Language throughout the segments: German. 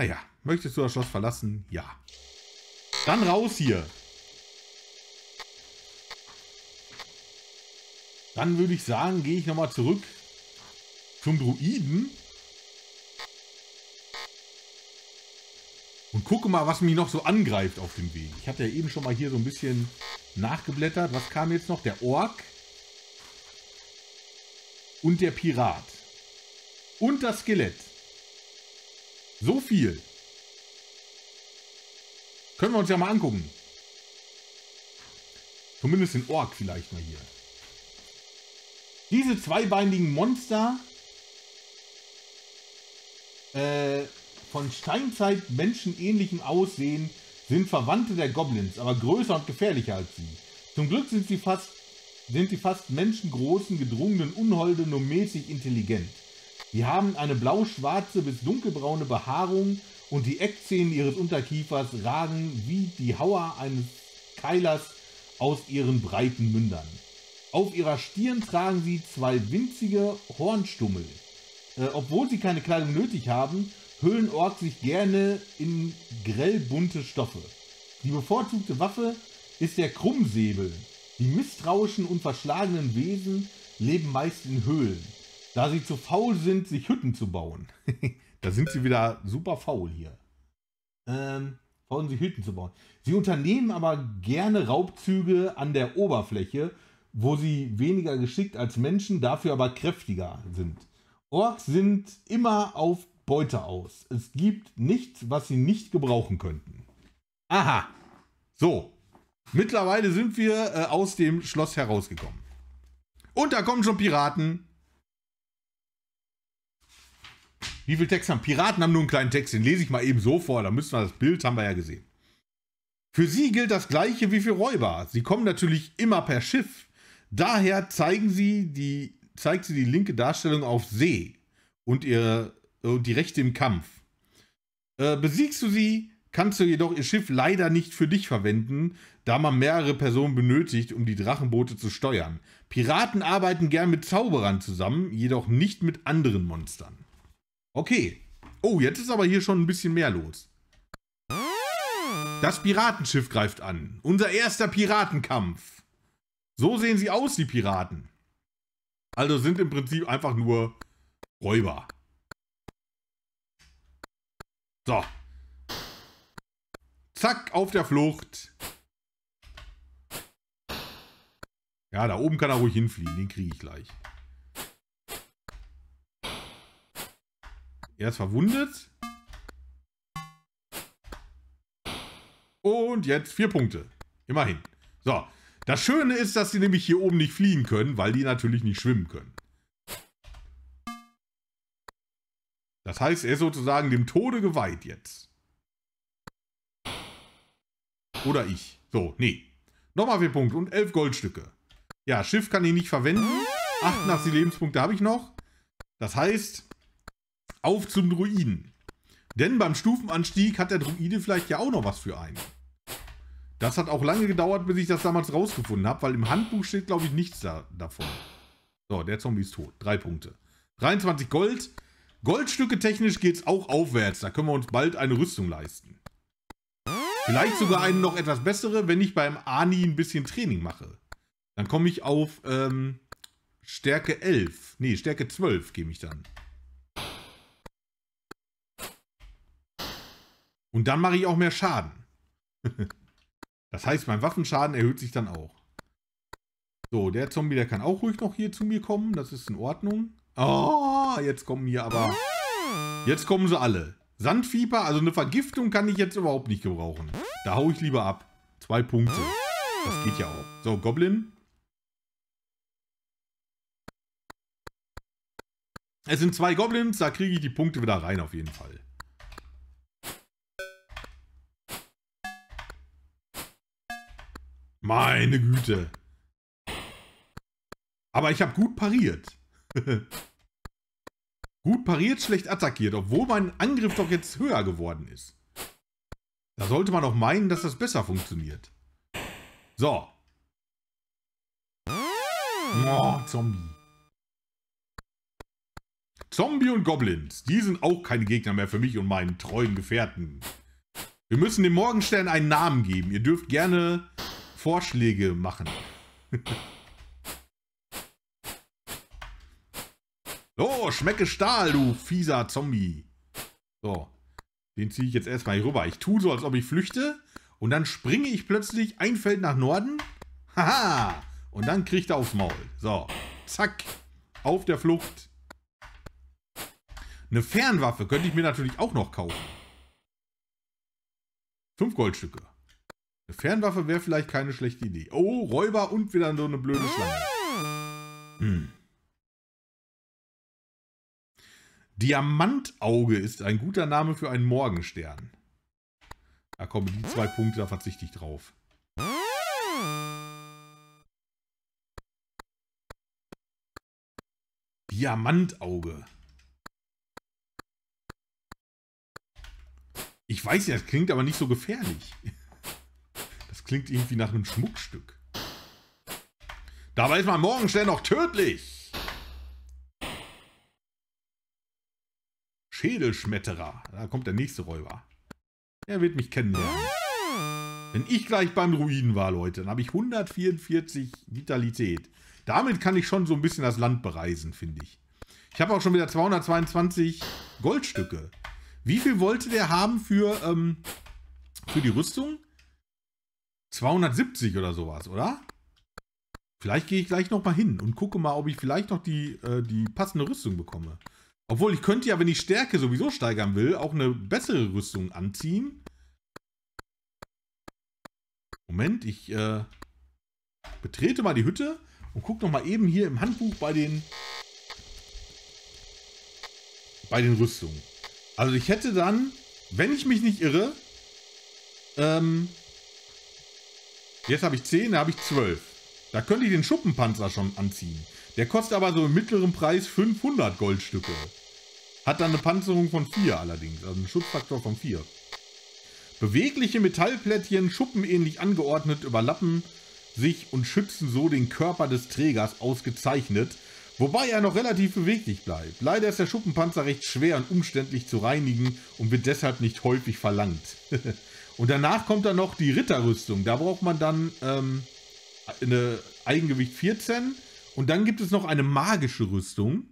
Naja, möchtest du das Schloss verlassen? Ja. Dann raus hier. Dann würde ich sagen, gehe ich nochmal zurück zum Druiden. Und gucke mal, was mich noch so angreift auf dem Weg. Ich hatte ja eben schon mal hier so ein bisschen nachgeblättert. Was kam jetzt noch? Der Ork und der Pirat. Und das Skelett. So viel. Können wir uns ja mal angucken. Zumindest den Ork vielleicht mal hier. Diese zweibeinigen Monster äh, von Steinzeit menschenähnlichem Aussehen sind Verwandte der Goblins, aber größer und gefährlicher als sie. Zum Glück sind sie fast, sind die fast menschengroßen, gedrungenen Unholde nur mäßig intelligent. Sie haben eine blau-schwarze bis dunkelbraune Behaarung und die Eckzähne ihres Unterkiefers ragen wie die Hauer eines Keilers aus ihren breiten Mündern. Auf ihrer Stirn tragen sie zwei winzige Hornstummel. Äh, obwohl sie keine Kleidung nötig haben, hüllen Orks sich gerne in grellbunte Stoffe. Die bevorzugte Waffe ist der Krummsäbel. Die misstrauischen und verschlagenen Wesen leben meist in Höhlen, da sie zu faul sind, sich Hütten zu bauen. da sind sie wieder super faul hier. Ähm, faul sich Hütten zu bauen. Sie unternehmen aber gerne Raubzüge an der Oberfläche, wo sie weniger geschickt als Menschen, dafür aber kräftiger sind. Orks sind immer auf Beute aus. Es gibt nichts, was sie nicht gebrauchen könnten. Aha. So. Mittlerweile sind wir äh, aus dem Schloss herausgekommen. Und da kommen schon Piraten. Wie viel Text haben Piraten? haben nur einen kleinen Text, den lese ich mal eben so vor. Da müssen wir das Bild, haben wir ja gesehen. Für sie gilt das Gleiche wie für Räuber. Sie kommen natürlich immer per Schiff. Daher zeigen sie die, zeigt sie die linke Darstellung auf See und ihre und die Rechte im Kampf. Äh, besiegst du sie, kannst du jedoch ihr Schiff leider nicht für dich verwenden, da man mehrere Personen benötigt, um die Drachenboote zu steuern. Piraten arbeiten gern mit Zauberern zusammen, jedoch nicht mit anderen Monstern. Okay. Oh, jetzt ist aber hier schon ein bisschen mehr los. Das Piratenschiff greift an. Unser erster Piratenkampf. So sehen sie aus, die Piraten. Also sind im Prinzip einfach nur Räuber. So. Zack, auf der Flucht. Ja, da oben kann er ruhig hinfliegen. Den kriege ich gleich. Er ist verwundet. Und jetzt vier Punkte. Immerhin. So. Das Schöne ist, dass sie nämlich hier oben nicht fliegen können, weil die natürlich nicht schwimmen können. Das heißt, er ist sozusagen dem Tode geweiht jetzt. Oder ich. So, nee. Nochmal vier Punkte und elf Goldstücke. Ja, Schiff kann ich nicht verwenden. 88 Lebenspunkte habe ich noch. Das heißt, auf zum Druiden. Denn beim Stufenanstieg hat der Druide vielleicht ja auch noch was für einen. Das hat auch lange gedauert, bis ich das damals rausgefunden habe, weil im Handbuch steht, glaube ich, nichts da, davon. So, der Zombie ist tot. Drei Punkte. 23 Gold. Goldstücke technisch geht es auch aufwärts. Da können wir uns bald eine Rüstung leisten. Vielleicht sogar eine noch etwas bessere, wenn ich beim Ani ein bisschen Training mache. Dann komme ich auf ähm, Stärke 11. Nee, Stärke 12 gebe ich dann. Und dann mache ich auch mehr Schaden. das heißt, mein Waffenschaden erhöht sich dann auch. So, der Zombie, der kann auch ruhig noch hier zu mir kommen. Das ist in Ordnung. Oh, jetzt kommen hier aber... Jetzt kommen sie alle. Sandfieber, also eine Vergiftung kann ich jetzt überhaupt nicht gebrauchen. Da hau ich lieber ab. Zwei Punkte. Das geht ja auch. So, Goblin. Es sind zwei Goblins, da kriege ich die Punkte wieder rein auf jeden Fall. Meine Güte. Aber ich habe gut pariert. Gut pariert, schlecht attackiert, obwohl mein Angriff doch jetzt höher geworden ist. Da sollte man auch meinen, dass das besser funktioniert. So. Oh, Zombie. Zombie und Goblins, die sind auch keine Gegner mehr für mich und meinen treuen Gefährten. Wir müssen dem Morgenstern einen Namen geben. Ihr dürft gerne Vorschläge machen. oh, schmecke Stahl, du fieser Zombie. So, den ziehe ich jetzt erstmal hier rüber. Ich tue so, als ob ich flüchte und dann springe ich plötzlich ein Feld nach Norden. Haha! Und dann kriegt er aufs Maul. So, zack, auf der Flucht. Eine Fernwaffe könnte ich mir natürlich auch noch kaufen. Fünf Goldstücke. Eine Fernwaffe wäre vielleicht keine schlechte Idee. Oh, Räuber und wieder so eine blöde Schlange. Hm. Diamantauge ist ein guter Name für einen Morgenstern. Da kommen die zwei Punkte, da verzichte ich drauf. Diamantauge. Ich weiß ja, das klingt aber nicht so gefährlich. Klingt irgendwie nach einem Schmuckstück. Dabei ist mein Morgenstern noch tödlich. Schädelschmetterer. Da kommt der nächste Räuber. Er wird mich kennenlernen. Wenn ich gleich beim Ruinen war, Leute, dann habe ich 144 Vitalität. Damit kann ich schon so ein bisschen das Land bereisen, finde ich. Ich habe auch schon wieder 222 Goldstücke. Wie viel wollte der haben für, ähm, für die Rüstung? 270 oder sowas, oder? Vielleicht gehe ich gleich noch mal hin und gucke mal, ob ich vielleicht noch die, äh, die passende Rüstung bekomme. Obwohl, ich könnte ja, wenn ich Stärke sowieso steigern will, auch eine bessere Rüstung anziehen. Moment, ich äh, betrete mal die Hütte und gucke noch mal eben hier im Handbuch bei den bei den Rüstungen. Also ich hätte dann, wenn ich mich nicht irre, ähm, jetzt habe ich 10, da habe ich 12. Da könnte ich den Schuppenpanzer schon anziehen. Der kostet aber so im mittleren Preis 500 Goldstücke. Hat dann eine Panzerung von 4 allerdings, also einen Schutzfaktor von 4. Bewegliche Metallplättchen, schuppenähnlich angeordnet, überlappen sich und schützen so den Körper des Trägers ausgezeichnet, Wobei er noch relativ beweglich bleibt. Leider ist der Schuppenpanzer recht schwer und umständlich zu reinigen und wird deshalb nicht häufig verlangt. und danach kommt dann noch die Ritterrüstung. Da braucht man dann ähm, eine Eigengewicht 14. Und dann gibt es noch eine magische Rüstung.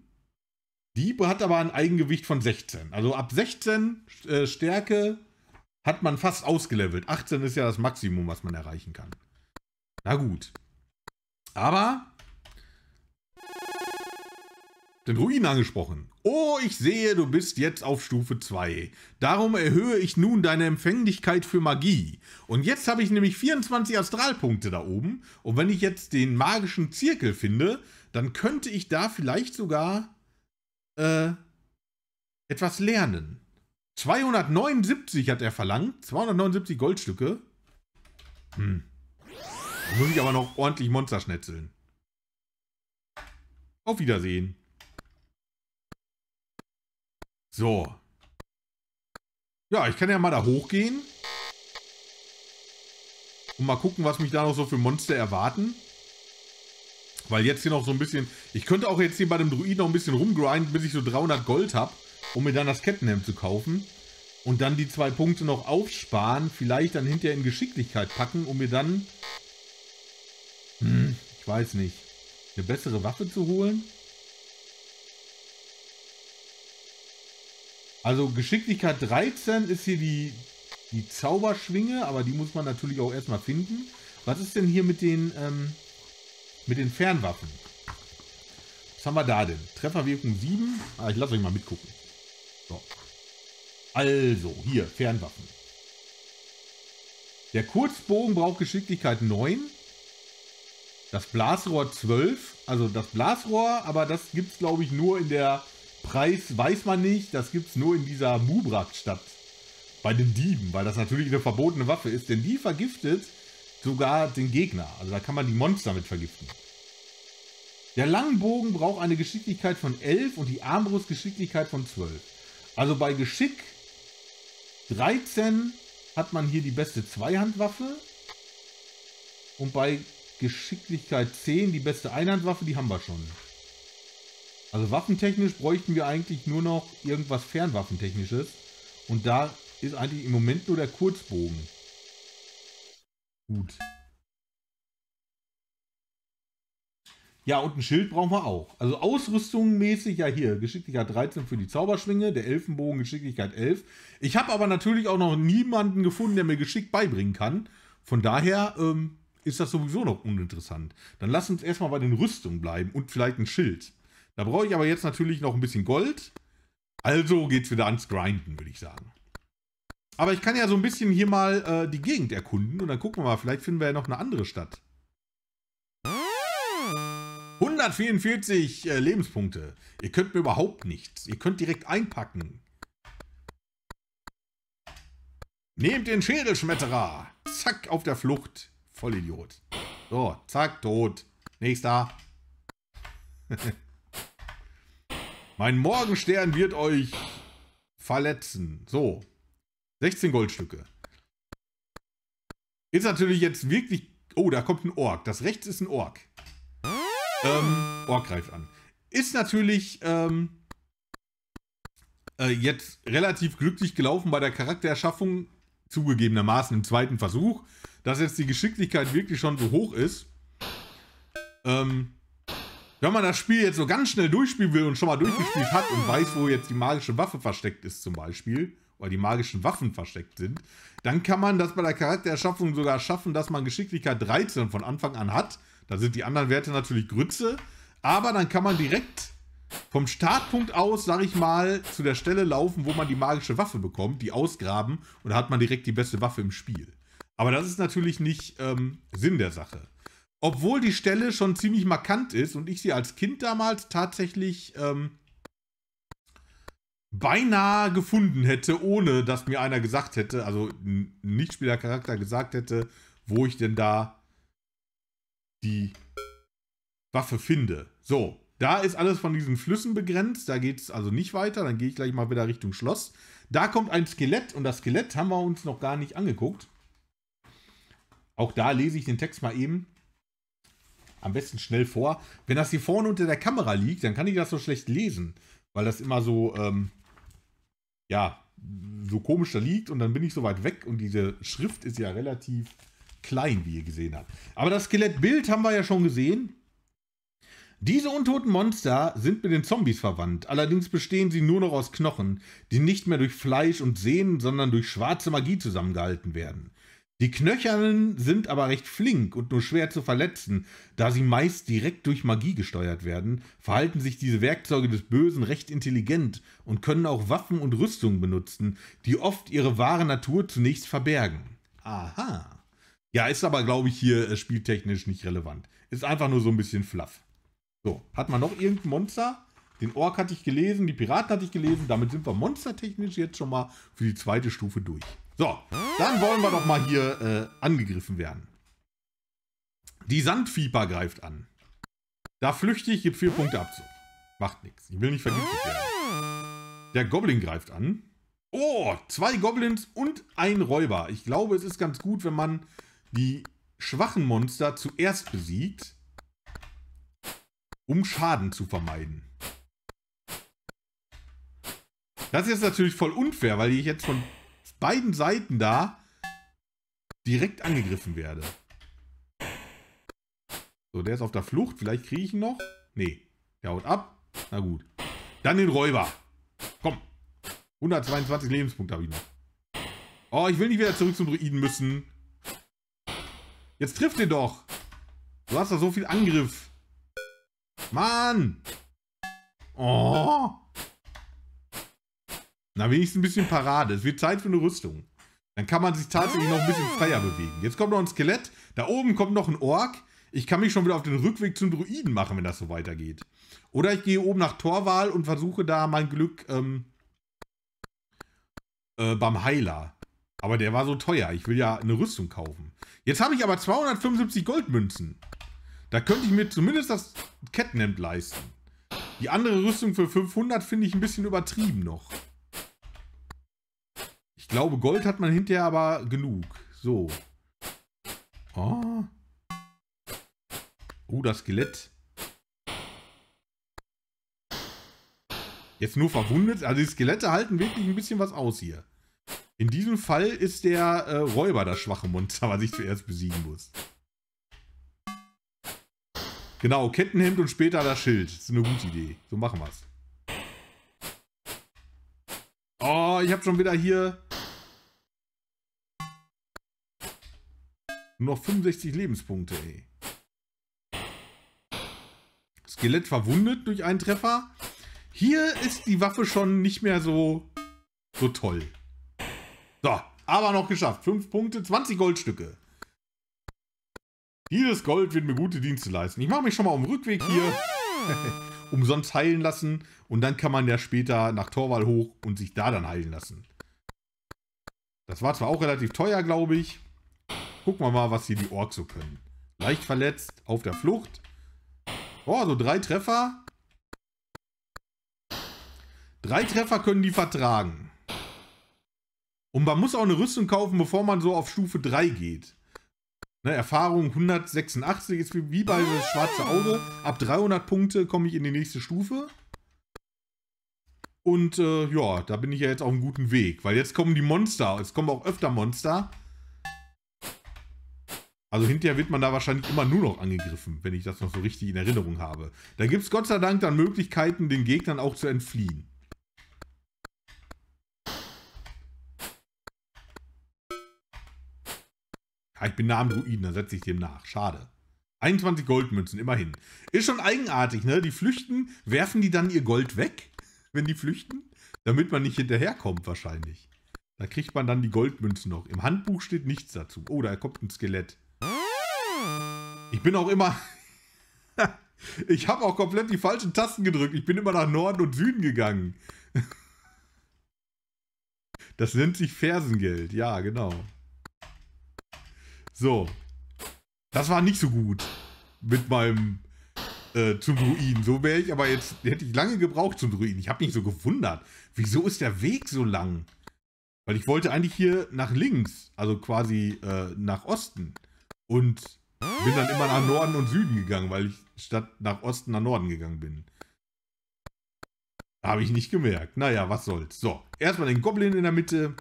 Die hat aber ein Eigengewicht von 16. Also ab 16 äh, Stärke hat man fast ausgelevelt. 18 ist ja das Maximum, was man erreichen kann. Na gut. Aber den Ruin angesprochen. Oh, ich sehe, du bist jetzt auf Stufe 2. Darum erhöhe ich nun deine Empfänglichkeit für Magie. Und jetzt habe ich nämlich 24 Astralpunkte da oben. Und wenn ich jetzt den magischen Zirkel finde, dann könnte ich da vielleicht sogar äh, etwas lernen. 279 hat er verlangt. 279 Goldstücke. Hm. Da muss ich aber noch ordentlich Monster schnetzeln. Auf Wiedersehen. So. Ja, ich kann ja mal da hochgehen. Und mal gucken, was mich da noch so für Monster erwarten. Weil jetzt hier noch so ein bisschen... Ich könnte auch jetzt hier bei dem Druiden noch ein bisschen rumgrinden, bis ich so 300 Gold habe, um mir dann das Kettenhemd zu kaufen. Und dann die zwei Punkte noch aufsparen. Vielleicht dann hinterher in Geschicklichkeit packen, um mir dann... Hm, ich weiß nicht. Eine bessere Waffe zu holen. Also Geschicklichkeit 13 ist hier die, die Zauberschwinge, aber die muss man natürlich auch erstmal finden. Was ist denn hier mit den, ähm, mit den Fernwaffen? Was haben wir da denn? Trefferwirkung 7. Ah, ich lasse euch mal mitgucken. So. Also, hier, Fernwaffen. Der Kurzbogen braucht Geschicklichkeit 9. Das Blasrohr 12. Also das Blasrohr, aber das gibt es, glaube ich, nur in der Preis weiß man nicht, das gibt es nur in dieser Mubrak-Stadt. Bei den Dieben, weil das natürlich eine verbotene Waffe ist, denn die vergiftet sogar den Gegner. Also da kann man die Monster mit vergiften. Der Langbogen braucht eine Geschicklichkeit von 11 und die Armbrustgeschicklichkeit von 12. Also bei Geschick 13 hat man hier die beste Zweihandwaffe. Und bei Geschicklichkeit 10 die beste Einhandwaffe, die haben wir schon. Also waffentechnisch bräuchten wir eigentlich nur noch irgendwas Fernwaffentechnisches. Und da ist eigentlich im Moment nur der Kurzbogen. Gut. Ja, und ein Schild brauchen wir auch. Also Ausrüstung mäßig, ja hier, Geschicklichkeit 13 für die Zauberschwinge, der Elfenbogen Geschicklichkeit 11. Ich habe aber natürlich auch noch niemanden gefunden, der mir Geschick beibringen kann. Von daher ähm, ist das sowieso noch uninteressant. Dann lass uns erstmal bei den Rüstungen bleiben und vielleicht ein Schild. Da brauche ich aber jetzt natürlich noch ein bisschen Gold. Also geht's wieder ans Grinden, würde ich sagen. Aber ich kann ja so ein bisschen hier mal äh, die Gegend erkunden und dann gucken wir mal, vielleicht finden wir ja noch eine andere Stadt. 144 äh, Lebenspunkte. Ihr könnt mir überhaupt nichts. Ihr könnt direkt einpacken. Nehmt den Schädelschmetterer. Zack, auf der Flucht. Vollidiot. So, zack, tot. Nächster. mein Morgenstern wird euch verletzen. So. 16 Goldstücke. Ist natürlich jetzt wirklich... Oh, da kommt ein Ork. Das rechts ist ein Ork. Ähm, Ork greift an. Ist natürlich ähm, äh, jetzt relativ glücklich gelaufen bei der Charaktererschaffung, zugegebenermaßen im zweiten Versuch, dass jetzt die Geschicklichkeit wirklich schon so hoch ist. Ähm, wenn man das Spiel jetzt so ganz schnell durchspielen will und schon mal durchgespielt hat und weiß, wo jetzt die magische Waffe versteckt ist zum Beispiel, oder die magischen Waffen versteckt sind, dann kann man das bei der Charaktererschaffung sogar schaffen, dass man Geschicklichkeit 13 von Anfang an hat da sind die anderen Werte natürlich Grütze. Aber dann kann man direkt vom Startpunkt aus, sag ich mal, zu der Stelle laufen, wo man die magische Waffe bekommt, die ausgraben und da hat man direkt die beste Waffe im Spiel. Aber das ist natürlich nicht ähm, Sinn der Sache. Obwohl die Stelle schon ziemlich markant ist und ich sie als Kind damals tatsächlich ähm, beinahe gefunden hätte, ohne dass mir einer gesagt hätte, also ein Nichtspielercharakter gesagt hätte, wo ich denn da die Waffe finde. So, da ist alles von diesen Flüssen begrenzt. Da geht es also nicht weiter. Dann gehe ich gleich mal wieder Richtung Schloss. Da kommt ein Skelett und das Skelett haben wir uns noch gar nicht angeguckt. Auch da lese ich den Text mal eben am besten schnell vor. Wenn das hier vorne unter der Kamera liegt, dann kann ich das so schlecht lesen, weil das immer so, ähm, ja, so komisch da liegt und dann bin ich so weit weg und diese Schrift ist ja relativ klein, wie ihr gesehen habt. Aber das Skelettbild haben wir ja schon gesehen. Diese untoten Monster sind mit den Zombies verwandt, allerdings bestehen sie nur noch aus Knochen, die nicht mehr durch Fleisch und Sehnen, sondern durch schwarze Magie zusammengehalten werden. Die Knöchernen sind aber recht flink und nur schwer zu verletzen, da sie meist direkt durch Magie gesteuert werden, verhalten sich diese Werkzeuge des Bösen recht intelligent und können auch Waffen und Rüstungen benutzen, die oft ihre wahre Natur zunächst verbergen. Aha. Ja, ist aber, glaube ich, hier äh, spieltechnisch nicht relevant. Ist einfach nur so ein bisschen fluff. So, hat man noch irgendein Monster? Den Ork hatte ich gelesen, die Piraten hatte ich gelesen. Damit sind wir monstertechnisch jetzt schon mal für die zweite Stufe durch. So, dann wollen wir doch mal hier äh, angegriffen werden. Die Sandfieber greift an. Da flüchte ich, gibt vier Punkte Abzug. Macht nichts. Ich will nicht vergiftet werden. Der Goblin greift an. Oh, zwei Goblins und ein Räuber. Ich glaube, es ist ganz gut, wenn man die schwachen Monster zuerst besiegt, um Schaden zu vermeiden. Das ist natürlich voll unfair, weil ich jetzt von beiden Seiten da direkt angegriffen werde. So, der ist auf der Flucht. Vielleicht kriege ich ihn noch. Nee, der haut ab. Na gut. Dann den Räuber. Komm. 122 Lebenspunkte habe ich noch. Oh, ich will nicht wieder zurück zum Druiden müssen. Jetzt trifft den doch. Du hast doch so viel Angriff. Mann. Oh. Na, wenigstens ein bisschen Parade. Es wird Zeit für eine Rüstung. Dann kann man sich tatsächlich noch ein bisschen freier bewegen. Jetzt kommt noch ein Skelett. Da oben kommt noch ein Ork. Ich kann mich schon wieder auf den Rückweg zum Druiden machen, wenn das so weitergeht. Oder ich gehe oben nach Torwal und versuche da mein Glück ähm, äh, beim Heiler. Aber der war so teuer. Ich will ja eine Rüstung kaufen. Jetzt habe ich aber 275 Goldmünzen. Da könnte ich mir zumindest das Kettenhemd leisten. Die andere Rüstung für 500 finde ich ein bisschen übertrieben noch. Ich glaube, Gold hat man hinterher aber genug. So. Oh. Oh, das Skelett. Jetzt nur verwundet. Also die Skelette halten wirklich ein bisschen was aus hier. In diesem Fall ist der äh, Räuber das schwache Monster, was ich zuerst besiegen muss. Genau, Kettenhemd und später das Schild. Das ist eine gute Idee. So machen wir's. Oh, ich habe schon wieder hier nur noch 65 Lebenspunkte, ey. Skelett verwundet durch einen Treffer. Hier ist die Waffe schon nicht mehr so, so toll. So, aber noch geschafft. 5 Punkte, 20 Goldstücke. Dieses Gold wird mir gute Dienste leisten. Ich mache mich schon mal auf dem Rückweg hier umsonst heilen lassen. Und dann kann man ja später nach Torwall hoch und sich da dann heilen lassen. Das war zwar auch relativ teuer, glaube ich. Gucken wir mal, was hier die Orks so können. Leicht verletzt, auf der Flucht. Oh, so drei Treffer. Drei Treffer können die vertragen. Und man muss auch eine Rüstung kaufen, bevor man so auf Stufe 3 geht. Ne, Erfahrung 186 ist wie bei das schwarze Auge. Ab 300 Punkte komme ich in die nächste Stufe. Und äh, ja, da bin ich ja jetzt auf einem guten Weg. Weil jetzt kommen die Monster. Es kommen auch öfter Monster. Also hinterher wird man da wahrscheinlich immer nur noch angegriffen, wenn ich das noch so richtig in Erinnerung habe. Da gibt es Gott sei Dank dann Möglichkeiten, den Gegnern auch zu entfliehen. Ja, ich bin nah am Druiden, da setze ich dem nach. Schade. 21 Goldmünzen, immerhin. Ist schon eigenartig, ne? Die flüchten, werfen die dann ihr Gold weg, wenn die flüchten? Damit man nicht hinterherkommt, wahrscheinlich. Da kriegt man dann die Goldmünzen noch. Im Handbuch steht nichts dazu. Oh, da kommt ein Skelett. Ich bin auch immer... ich habe auch komplett die falschen Tasten gedrückt. Ich bin immer nach Norden und Süden gegangen. das nennt sich Fersengeld. Ja, genau. So. Das war nicht so gut mit meinem äh, zum Druiden. So wäre ich aber jetzt, hätte ich lange gebraucht zum Druiden. Ich habe mich so gewundert. Wieso ist der Weg so lang? Weil ich wollte eigentlich hier nach links, also quasi äh, nach Osten. Und bin dann immer nach Norden und Süden gegangen, weil ich statt nach Osten nach Norden gegangen bin. Habe ich nicht gemerkt. Naja, was soll's. So, erstmal den Goblin in der Mitte.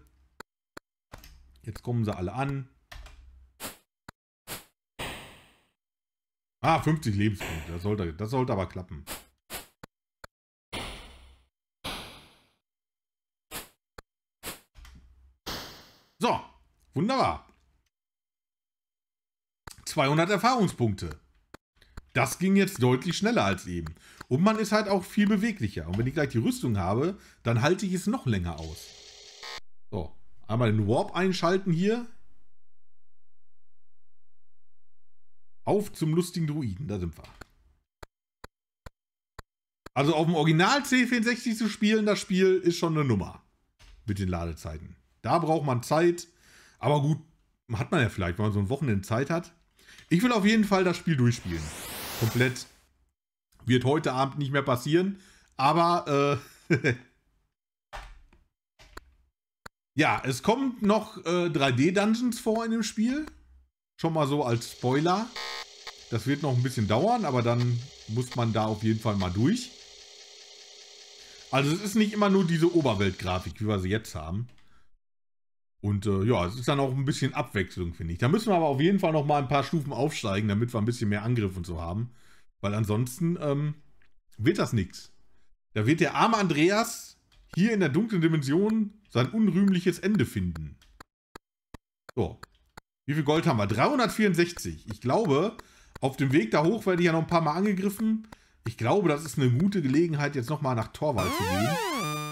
Jetzt kommen sie alle an. Ah, 50 Lebenspunkte. Das sollte, das sollte aber klappen. So, wunderbar. 200 Erfahrungspunkte. Das ging jetzt deutlich schneller als eben. Und man ist halt auch viel beweglicher. Und wenn ich gleich die Rüstung habe, dann halte ich es noch länger aus. So, einmal den Warp einschalten hier. Auf zum lustigen Druiden, da sind wir. Also auf dem Original C64 zu spielen, das Spiel ist schon eine Nummer. Mit den Ladezeiten. Da braucht man Zeit. Aber gut, hat man ja vielleicht, wenn man so ein Wochenende Zeit hat. Ich will auf jeden Fall das Spiel durchspielen. Komplett. Wird heute Abend nicht mehr passieren. Aber, äh, ja, es kommt noch äh, 3D-Dungeons vor in dem Spiel. Schon mal so als Spoiler. Das wird noch ein bisschen dauern, aber dann muss man da auf jeden Fall mal durch. Also es ist nicht immer nur diese Oberweltgrafik, wie wir sie jetzt haben. Und äh, ja, es ist dann auch ein bisschen Abwechslung, finde ich. Da müssen wir aber auf jeden Fall noch mal ein paar Stufen aufsteigen, damit wir ein bisschen mehr Angriff und so haben. Weil ansonsten ähm, wird das nichts. Da wird der arme Andreas hier in der dunklen Dimension sein unrühmliches Ende finden. So. Wie viel Gold haben wir? 364. Ich glaube, auf dem Weg da hoch werde ich ja noch ein paar Mal angegriffen. Ich glaube, das ist eine gute Gelegenheit, jetzt nochmal nach Torwald zu gehen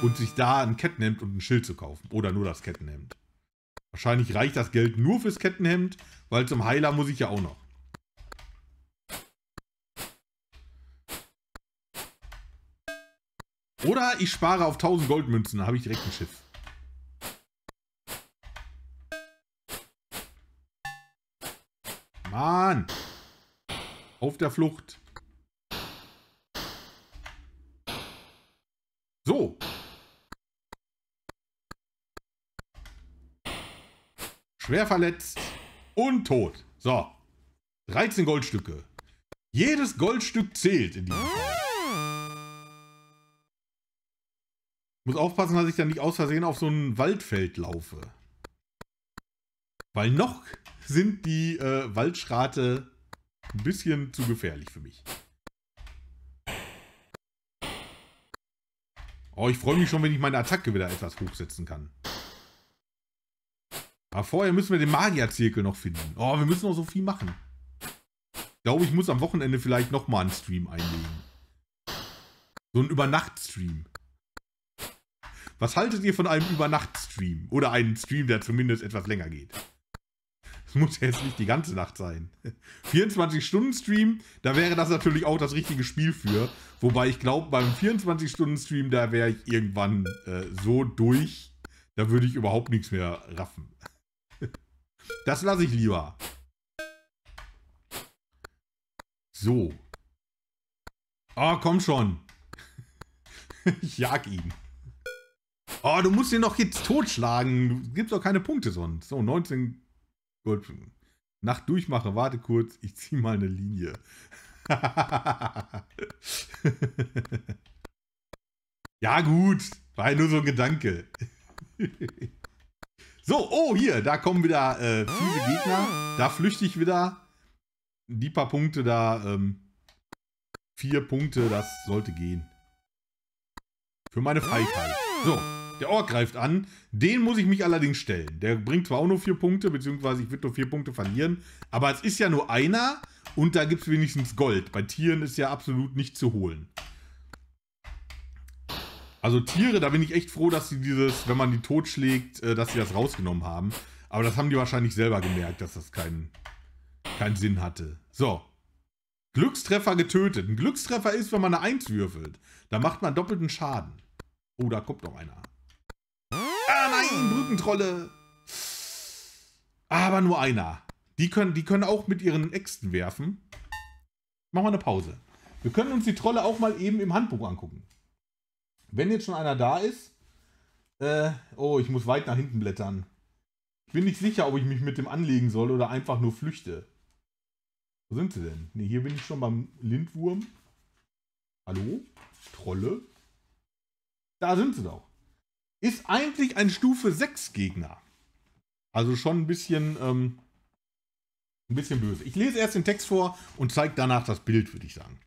und sich da ein Kettenhemd und ein Schild zu kaufen. Oder nur das Kettenhemd. Wahrscheinlich reicht das Geld nur fürs Kettenhemd, weil zum Heiler muss ich ja auch noch. Oder ich spare auf 1000 Goldmünzen, dann habe ich direkt ein Schiff. Mann! Auf der Flucht. So. Schwer verletzt und tot. So. 13 Goldstücke. Jedes Goldstück zählt in diesem Fall. Muss aufpassen, dass ich dann nicht aus Versehen auf so ein Waldfeld laufe. Weil noch sind die äh, Waldschrate ein bisschen zu gefährlich für mich. Oh, ich freue mich schon, wenn ich meine Attacke wieder etwas hochsetzen kann. Aber vorher müssen wir den Magierzirkel noch finden. Oh, wir müssen noch so viel machen. Ich glaube, ich muss am Wochenende vielleicht nochmal einen Stream einlegen. So ein Übernachtstream. Was haltet ihr von einem Übernachtstream? Oder einen Stream, der zumindest etwas länger geht? Das muss ja jetzt nicht die ganze Nacht sein. 24-Stunden-Stream, da wäre das natürlich auch das richtige Spiel für. Wobei ich glaube, beim 24-Stunden-Stream, da wäre ich irgendwann äh, so durch, da würde ich überhaupt nichts mehr raffen. Das lasse ich lieber. So. Oh, komm schon. ich jag ihn. Oh, du musst ihn doch jetzt totschlagen. Du gibst doch keine Punkte sonst. So, 19 Gut. Nacht durchmache, warte kurz, ich ziehe mal eine Linie. ja, gut. War ja nur so ein Gedanke. so, oh, hier, da kommen wieder äh, fiese Gegner. Da flüchte ich wieder. Die paar Punkte da, ähm, vier Punkte, das sollte gehen. Für meine Feigheit. So. Der Ork greift an. Den muss ich mich allerdings stellen. Der bringt zwar auch nur vier Punkte, beziehungsweise ich würde nur vier Punkte verlieren, aber es ist ja nur einer und da gibt es wenigstens Gold. Bei Tieren ist ja absolut nicht zu holen. Also Tiere, da bin ich echt froh, dass sie dieses, wenn man die totschlägt, äh, dass sie das rausgenommen haben. Aber das haben die wahrscheinlich selber gemerkt, dass das keinen keinen Sinn hatte. So. Glückstreffer getötet. Ein Glückstreffer ist, wenn man eine 1 würfelt. Da macht man doppelten Schaden. Oh, da kommt noch einer nein, Brückentrolle. Aber nur einer. Die können, die können auch mit ihren Äxten werfen. Machen wir eine Pause. Wir können uns die Trolle auch mal eben im Handbuch angucken. Wenn jetzt schon einer da ist. Äh, oh, ich muss weit nach hinten blättern. Ich bin nicht sicher, ob ich mich mit dem anlegen soll oder einfach nur flüchte. Wo sind sie denn? Ne, hier bin ich schon beim Lindwurm. Hallo? Trolle? Da sind sie doch ist eigentlich ein Stufe 6 Gegner. Also schon ein bisschen, ähm, ein bisschen böse. Ich lese erst den Text vor und zeige danach das Bild, würde ich sagen.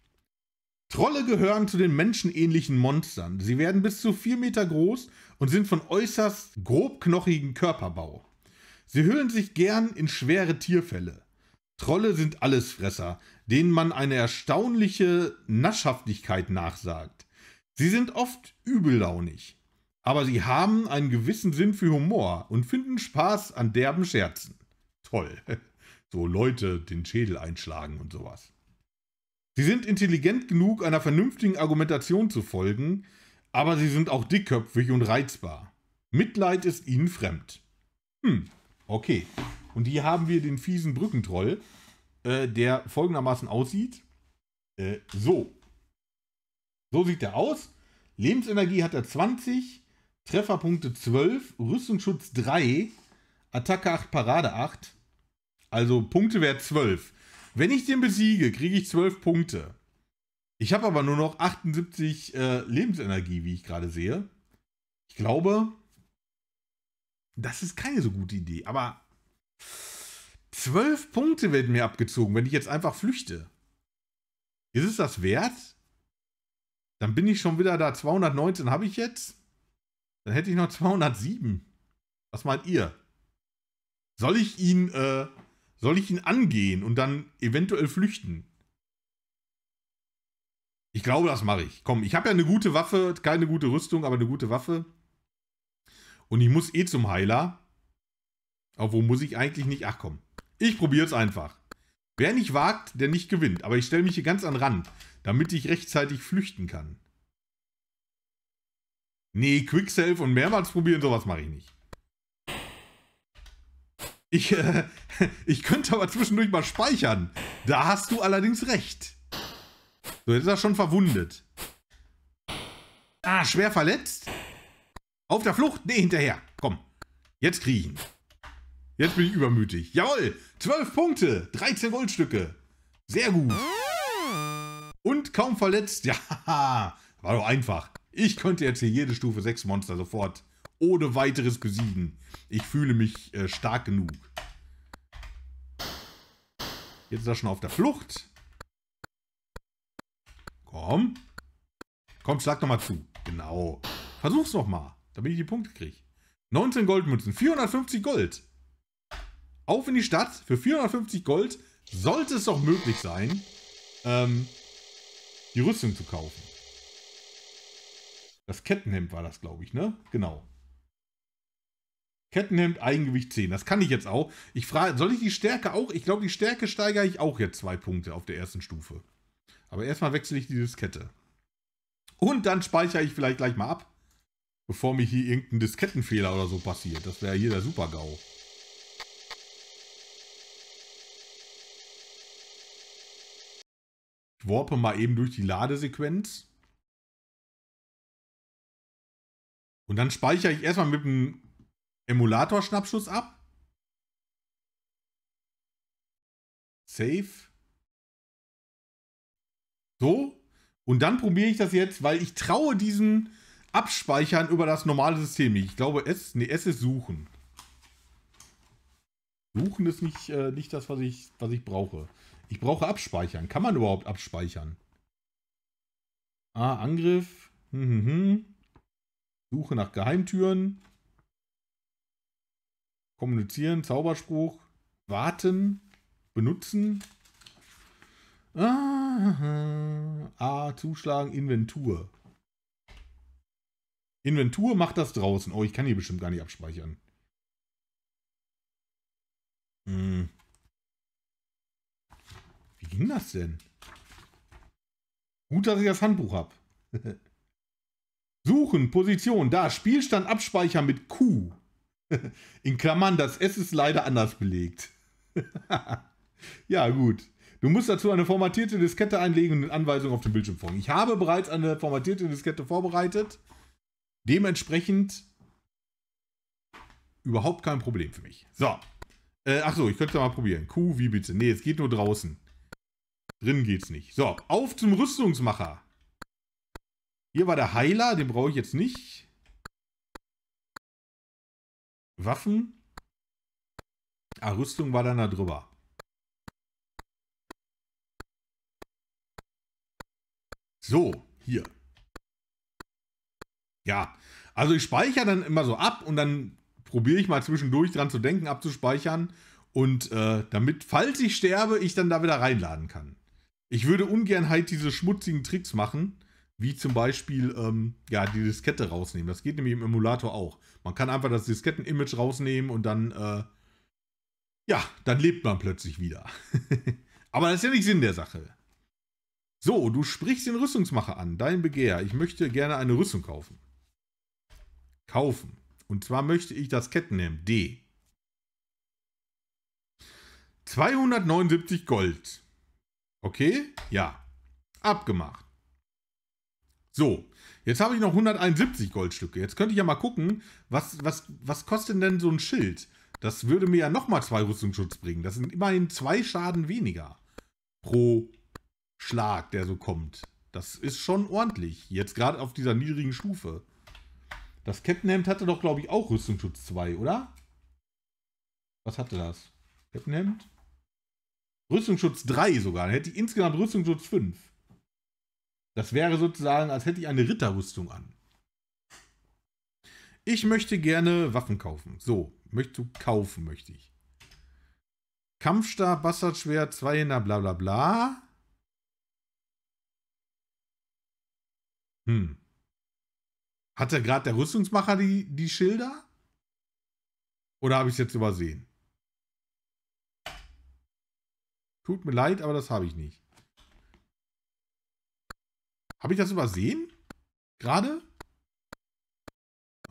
Trolle gehören zu den menschenähnlichen Monstern. Sie werden bis zu 4 Meter groß und sind von äußerst grobknochigen Körperbau. Sie hüllen sich gern in schwere Tierfälle. Trolle sind Allesfresser, denen man eine erstaunliche Naschhaftigkeit nachsagt. Sie sind oft übellaunig. Aber sie haben einen gewissen Sinn für Humor und finden Spaß an derben Scherzen. Toll. So Leute den Schädel einschlagen und sowas. Sie sind intelligent genug, einer vernünftigen Argumentation zu folgen, aber sie sind auch dickköpfig und reizbar. Mitleid ist ihnen fremd. Hm, okay. Und hier haben wir den fiesen Brückentroll, äh, der folgendermaßen aussieht. Äh, so. So sieht er aus. Lebensenergie hat er 20, Trefferpunkte 12, Rüstungsschutz 3, Attacke 8, Parade 8. Also Punktewert 12. Wenn ich den besiege, kriege ich 12 Punkte. Ich habe aber nur noch 78 äh, Lebensenergie, wie ich gerade sehe. Ich glaube, das ist keine so gute Idee. Aber 12 Punkte werden mir abgezogen, wenn ich jetzt einfach flüchte. Ist es das wert? Dann bin ich schon wieder da. 219 habe ich jetzt. Dann hätte ich noch 207. Was meint ihr? Soll ich ihn, äh, soll ich ihn angehen und dann eventuell flüchten? Ich glaube, das mache ich. Komm, ich habe ja eine gute Waffe, keine gute Rüstung, aber eine gute Waffe. Und ich muss eh zum Heiler. Wo muss ich eigentlich nicht? Ach komm, ich probiere es einfach. Wer nicht wagt, der nicht gewinnt. Aber ich stelle mich hier ganz an Rand, damit ich rechtzeitig flüchten kann. Nee, Quicksave und mehrmals probieren, sowas mache ich nicht. Ich, äh, ich könnte aber zwischendurch mal speichern. Da hast du allerdings recht. So, jetzt ist er schon verwundet. Ah, schwer verletzt? Auf der Flucht? Nee, hinterher. Komm. Jetzt ihn. Jetzt bin ich übermütig. Jawohl! 12 Punkte, 13 Goldstücke. Sehr gut. Und kaum verletzt. Ja, war doch einfach. Ich könnte jetzt hier jede Stufe 6 Monster sofort ohne weiteres besiegen. Ich fühle mich äh, stark genug. Jetzt ist er schon auf der Flucht. Komm. Komm, schlag doch mal zu. Genau. Versuch's noch mal, damit ich die Punkte kriege. 19 Goldmünzen, 450 Gold. Auf in die Stadt. Für 450 Gold sollte es doch möglich sein, ähm, die Rüstung zu kaufen. Das Kettenhemd war das, glaube ich, ne? Genau. Kettenhemd, Eigengewicht 10. Das kann ich jetzt auch. Ich frage, soll ich die Stärke auch? Ich glaube, die Stärke steigere ich auch jetzt zwei Punkte auf der ersten Stufe. Aber erstmal wechsle ich die Diskette. Und dann speichere ich vielleicht gleich mal ab, bevor mir hier irgendein Diskettenfehler oder so passiert. Das wäre hier der Super-GAU. Ich warpe mal eben durch die Ladesequenz. Und dann speichere ich erstmal mit dem Emulator-Schnappschuss ab. Save. So. Und dann probiere ich das jetzt, weil ich traue diesen Abspeichern über das normale System nicht. Ich glaube, S, nee, S ist Suchen. Suchen ist nicht, äh, nicht das, was ich, was ich brauche. Ich brauche Abspeichern. Kann man überhaupt abspeichern? Ah, Angriff. Hm, hm, hm. Suche nach Geheimtüren. Kommunizieren, Zauberspruch. Warten. Benutzen. Ah, zuschlagen, Inventur. Inventur macht das draußen. Oh, ich kann hier bestimmt gar nicht abspeichern. Hm. Wie ging das denn? Gut, dass ich das Handbuch habe. Suchen, Position, da, Spielstand abspeichern mit Q. In Klammern, das S ist leider anders belegt. ja, gut. Du musst dazu eine formatierte Diskette einlegen und Anweisungen auf dem Bildschirm folgen. Ich habe bereits eine formatierte Diskette vorbereitet. Dementsprechend überhaupt kein Problem für mich. So. Äh, ach so, ich könnte mal probieren. Q, wie bitte? Nee, es geht nur draußen. Drin geht's nicht. So, auf zum Rüstungsmacher. Hier war der Heiler, den brauche ich jetzt nicht. Waffen. Ah, Rüstung war dann da drüber. So, hier. Ja, also ich speichere dann immer so ab und dann probiere ich mal zwischendurch dran zu denken, abzuspeichern. Und äh, damit, falls ich sterbe, ich dann da wieder reinladen kann. Ich würde ungern halt diese schmutzigen Tricks machen, wie zum Beispiel ähm, ja, die Diskette rausnehmen. Das geht nämlich im Emulator auch. Man kann einfach das Disketten-Image rausnehmen und dann, äh, ja, dann lebt man plötzlich wieder. Aber das ist ja nicht Sinn der Sache. So, du sprichst den Rüstungsmacher an, dein Begehr. Ich möchte gerne eine Rüstung kaufen. Kaufen. Und zwar möchte ich das Kettenhemd D. 279 Gold. Okay? Ja. Abgemacht. So, jetzt habe ich noch 171 Goldstücke. Jetzt könnte ich ja mal gucken, was, was, was kostet denn so ein Schild? Das würde mir ja nochmal zwei Rüstungsschutz bringen. Das sind immerhin zwei Schaden weniger pro Schlag, der so kommt. Das ist schon ordentlich. Jetzt gerade auf dieser niedrigen Stufe. Das Kettenhemd hatte doch, glaube ich, auch Rüstungsschutz 2, oder? Was hatte das? Kettenhemd? Rüstungsschutz 3 sogar. Dann hätte ich insgesamt Rüstungsschutz 5. Das wäre sozusagen, als hätte ich eine Ritterrüstung an. Ich möchte gerne Waffen kaufen. So, möchte du kaufen, möchte ich. Kampfstab, Bastardschwert, Zweihänder, bla bla bla. Hm. Hatte gerade der Rüstungsmacher die, die Schilder? Oder habe ich es jetzt übersehen? Tut mir leid, aber das habe ich nicht. Habe ich das übersehen? Gerade?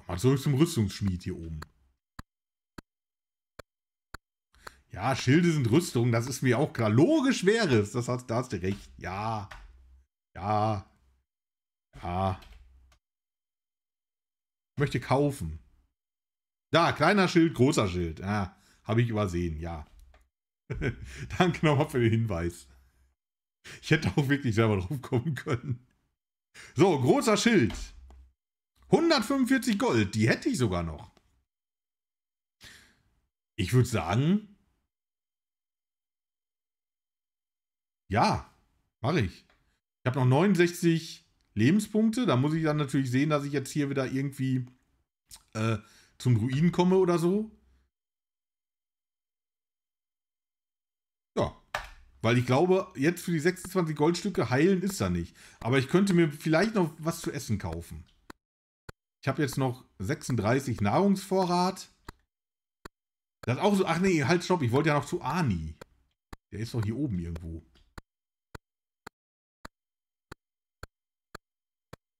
Mal zurück zum Rüstungsschmied hier oben. Ja, Schilde sind Rüstung, das ist mir auch klar. Logisch wäre es, das hast, da hast du recht. Ja. Ja. Ja. Ich möchte kaufen. Da, kleiner Schild, großer Schild. Ja, habe ich übersehen, ja. Danke nochmal für den Hinweis. Ich hätte auch wirklich selber drauf kommen können. So, großer Schild. 145 Gold, die hätte ich sogar noch. Ich würde sagen, ja, mache ich. Ich habe noch 69 Lebenspunkte. Da muss ich dann natürlich sehen, dass ich jetzt hier wieder irgendwie äh, zum Druiden komme oder so. Ja. Weil ich glaube, jetzt für die 26 Goldstücke heilen ist da nicht. Aber ich könnte mir vielleicht noch was zu essen kaufen. Ich habe jetzt noch 36 Nahrungsvorrat. Das ist auch so. Ach nee, halt, stopp. Ich wollte ja noch zu Ani. Der ist doch hier oben irgendwo.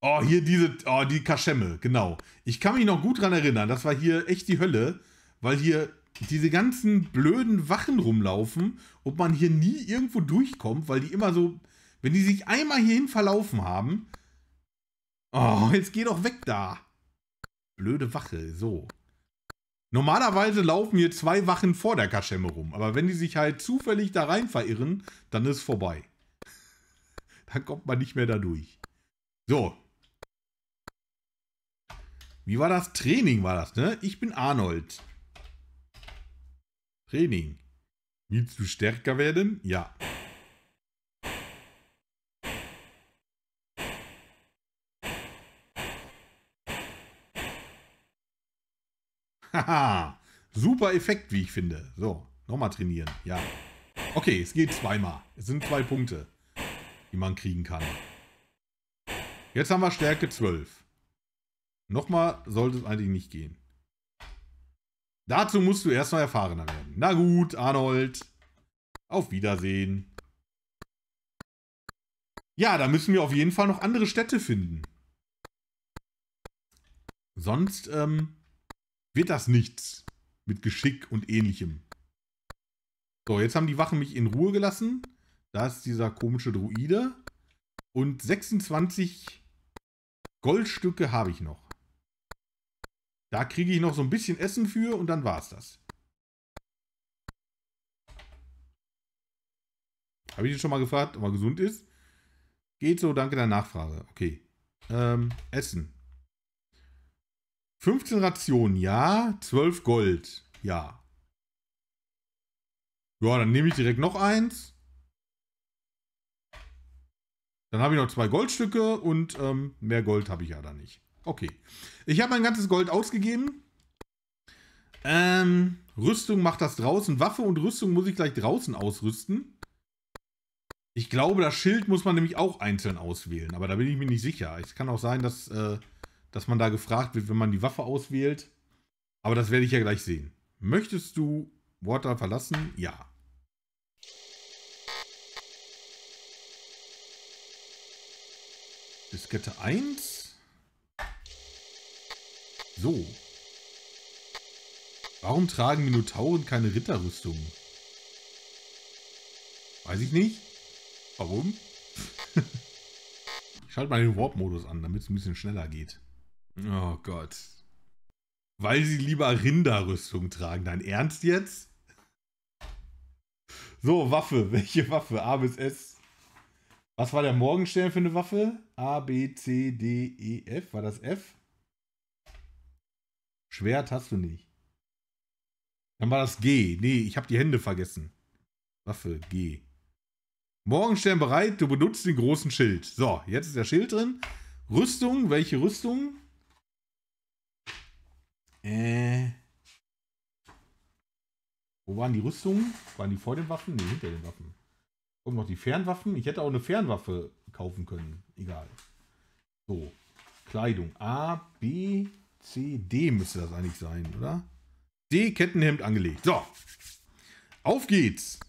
Oh, hier diese, oh, die Kaschemme, genau. Ich kann mich noch gut dran erinnern, das war hier echt die Hölle, weil hier diese ganzen blöden Wachen rumlaufen und man hier nie irgendwo durchkommt, weil die immer so, wenn die sich einmal hierhin verlaufen haben. Oh, jetzt geh doch weg da. Blöde Wache, so. Normalerweise laufen hier zwei Wachen vor der Kaschemme rum, aber wenn die sich halt zufällig da rein verirren, dann ist vorbei. dann kommt man nicht mehr da durch. So, wie war das? Training war das, ne? Ich bin Arnold. Training. Willst du stärker werden? Ja. Haha. Super Effekt, wie ich finde. So, nochmal trainieren. Ja. Okay, es geht zweimal. Es sind zwei Punkte, die man kriegen kann. Jetzt haben wir Stärke 12. Nochmal sollte es eigentlich nicht gehen. Dazu musst du erstmal erfahrener werden. Na gut, Arnold. Auf Wiedersehen. Ja, da müssen wir auf jeden Fall noch andere Städte finden. Sonst ähm, wird das nichts mit Geschick und ähnlichem. So, jetzt haben die Wachen mich in Ruhe gelassen. Da ist dieser komische Druide. Und 26 Goldstücke habe ich noch. Da kriege ich noch so ein bisschen Essen für und dann war es das. Habe ich ihn schon mal gefragt, ob er gesund ist? Geht so, danke der Nachfrage. Okay. Ähm, Essen. 15 Rationen, ja. 12 Gold, ja. Ja, dann nehme ich direkt noch eins. Dann habe ich noch zwei Goldstücke und ähm, mehr Gold habe ich ja dann nicht. Okay. Ich habe mein ganzes Gold ausgegeben. Ähm, Rüstung macht das draußen. Waffe und Rüstung muss ich gleich draußen ausrüsten. Ich glaube, das Schild muss man nämlich auch einzeln auswählen, aber da bin ich mir nicht sicher. Es kann auch sein, dass, äh, dass man da gefragt wird, wenn man die Waffe auswählt. Aber das werde ich ja gleich sehen. Möchtest du Water verlassen? Ja. Diskette 1. So. Warum tragen Minotauren keine Ritterrüstung? Weiß ich nicht. Warum? ich schalte mal den Warp-Modus an, damit es ein bisschen schneller geht. Oh Gott. Weil sie lieber Rinderrüstung tragen. Dein Ernst jetzt? So, Waffe. Welche Waffe? A bis S. Was war der Morgenstern für eine Waffe? A, B, C, D, E, F. War das F? Schwert hast du nicht. Dann war das G. Nee, ich habe die Hände vergessen. Waffe, G. Morgenstern bereit, du benutzt den großen Schild. So, jetzt ist der Schild drin. Rüstung, welche Rüstung? Äh. Wo waren die Rüstungen? Waren die vor den Waffen? Nee, hinter den Waffen. Und noch die Fernwaffen. Ich hätte auch eine Fernwaffe kaufen können. Egal. So. Kleidung. A, B, C, D müsste das eigentlich sein, oder? D, Kettenhemd angelegt. So. Auf geht's.